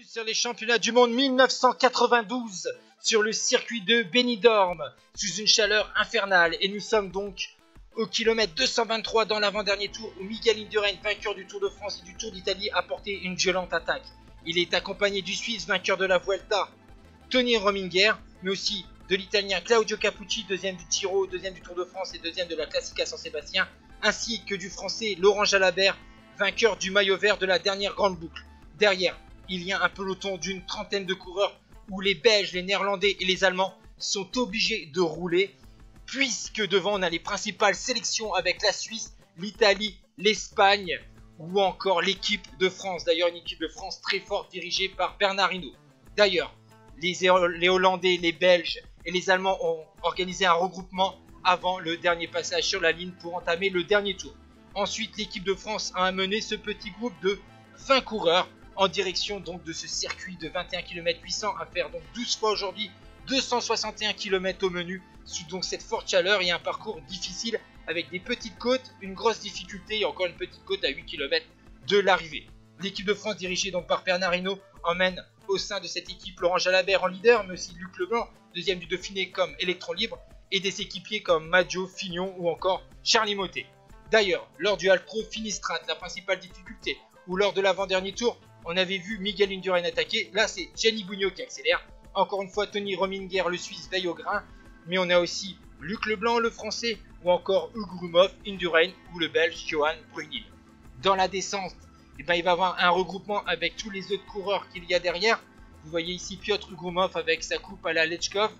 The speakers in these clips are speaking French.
Sur les championnats du monde 1992 sur le circuit de Benidorm sous une chaleur infernale et nous sommes donc au kilomètre 223 dans l'avant-dernier tour où Miguel Indurain, vainqueur du Tour de France et du Tour d'Italie, a porté une violente attaque. Il est accompagné du Suisse, vainqueur de la Vuelta, Tony Rominger, mais aussi de l'Italien Claudio Capucci, deuxième du Tiro, deuxième du Tour de France et deuxième de la Classica San Sébastien, ainsi que du Français Laurent Jalabert, vainqueur du maillot vert de la dernière grande boucle. Derrière, il y a un peloton d'une trentaine de coureurs où les Belges, les Néerlandais et les Allemands sont obligés de rouler, puisque devant on a les principales sélections avec la Suisse, l'Italie, l'Espagne ou encore l'équipe de France. D'ailleurs, une équipe de France très forte dirigée par Bernard Hinault. D'ailleurs, les, les Hollandais, les Belges et les Allemands ont organisé un regroupement avant le dernier passage sur la ligne pour entamer le dernier tour. Ensuite, l'équipe de France a amené ce petit groupe de 20 coureurs en direction donc de ce circuit de 21 km 800 à faire donc 12 fois aujourd'hui 261 km au menu sous donc cette forte chaleur et un parcours difficile avec des petites côtes, une grosse difficulté et encore une petite côte à 8 km de l'arrivée. L'équipe de France dirigée donc par Bernard Hinault emmène au sein de cette équipe Laurent Jalabert en leader mais aussi Luc Leblanc, deuxième du Dauphiné comme électron libre et des équipiers comme Maggio, Fignon ou encore Charlie Motet. D'ailleurs, lors du Alpro Finistrat, la principale difficulté, ou lors de l'avant-dernier tour, on avait vu Miguel Indurain attaquer. Là, c'est Jenny Bugno qui accélère. Encore une fois, Tony Rominger, le Suisse, veille au grain. Mais on a aussi Luc Leblanc, le Français, ou encore Ugrumov, Indurain, ou le Belge Johan Brunil. Dans la descente, eh ben, il va y avoir un regroupement avec tous les autres coureurs qu'il y a derrière. Vous voyez ici Piotr Ugrumov avec sa coupe à la Lechkov.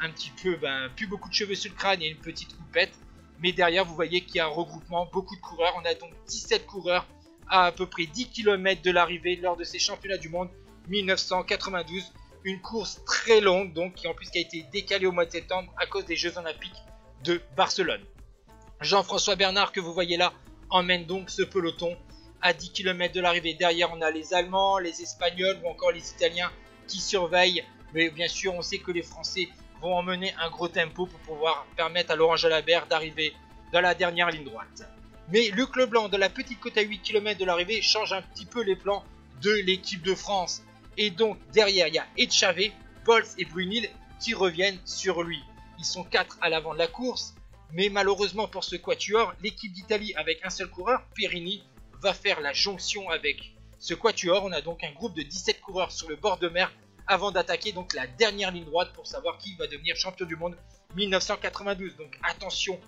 Un petit peu, ben, plus beaucoup de cheveux sur le crâne et une petite coupette. Mais derrière, vous voyez qu'il y a un regroupement, beaucoup de coureurs. On a donc 17 coureurs à à peu près 10 km de l'arrivée lors de ces championnats du monde 1992. Une course très longue, donc qui en plus a été décalée au mois de septembre à cause des Jeux Olympiques de Barcelone. Jean-François Bernard, que vous voyez là, emmène donc ce peloton à 10 km de l'arrivée. Derrière, on a les Allemands, les Espagnols ou encore les Italiens qui surveillent. Mais bien sûr, on sait que les Français vont emmener un gros tempo pour pouvoir permettre à Laurent Jalabert d'arriver dans la dernière ligne droite. Mais Luc Leblanc, de la petite côte à 8 km de l'arrivée, change un petit peu les plans de l'équipe de France. Et donc derrière, il y a Etchavé, Bols et Brunil qui reviennent sur lui. Ils sont 4 à l'avant de la course, mais malheureusement pour ce quatuor, l'équipe d'Italie avec un seul coureur, Perini, va faire la jonction avec ce quatuor. On a donc un groupe de 17 coureurs sur le bord de mer avant d'attaquer donc la dernière ligne droite pour savoir qui va devenir champion du monde 1992. Donc attention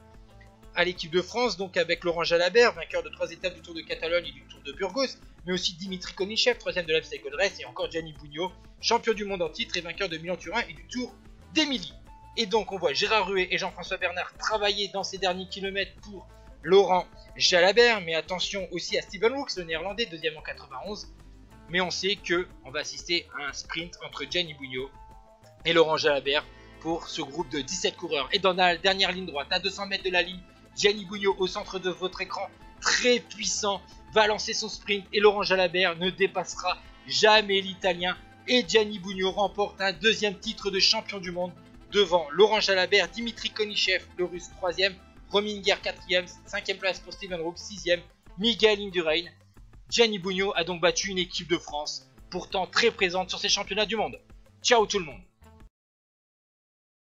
à l'équipe de France, donc avec Laurent Jalabert, vainqueur de trois étapes du Tour de Catalogne et du Tour de Burgos, mais aussi Dimitri Konichev, troisième de la Cycle Race, et encore Gianni Bugno, champion du monde en titre et vainqueur de Milan-Turin et du Tour d'Emilie. Et donc on voit Gérard Ruet et Jean-François Bernard travailler dans ces derniers kilomètres pour Laurent Jalabert, mais attention aussi à Steven Rooks, le néerlandais, deuxième en 91. Mais on sait que on va assister à un sprint entre Gianni Bugno et Laurent Jalabert pour ce groupe de 17 coureurs. Et dans la dernière ligne droite, à 200 mètres de la ligne, Gianni Bugno au centre de votre écran, très puissant, va lancer son sprint et Laurent Jalabert ne dépassera jamais l'Italien. Et Gianni Bugno remporte un deuxième titre de champion du monde devant Laurent Jalabert, Dimitri Konichev, le russe 3ème, Rominger 4ème, 5ème place pour Steven Rook, 6ème, Miguel Indurain. Gianni Bugno a donc battu une équipe de France, pourtant très présente sur ces championnats du monde. Ciao tout le monde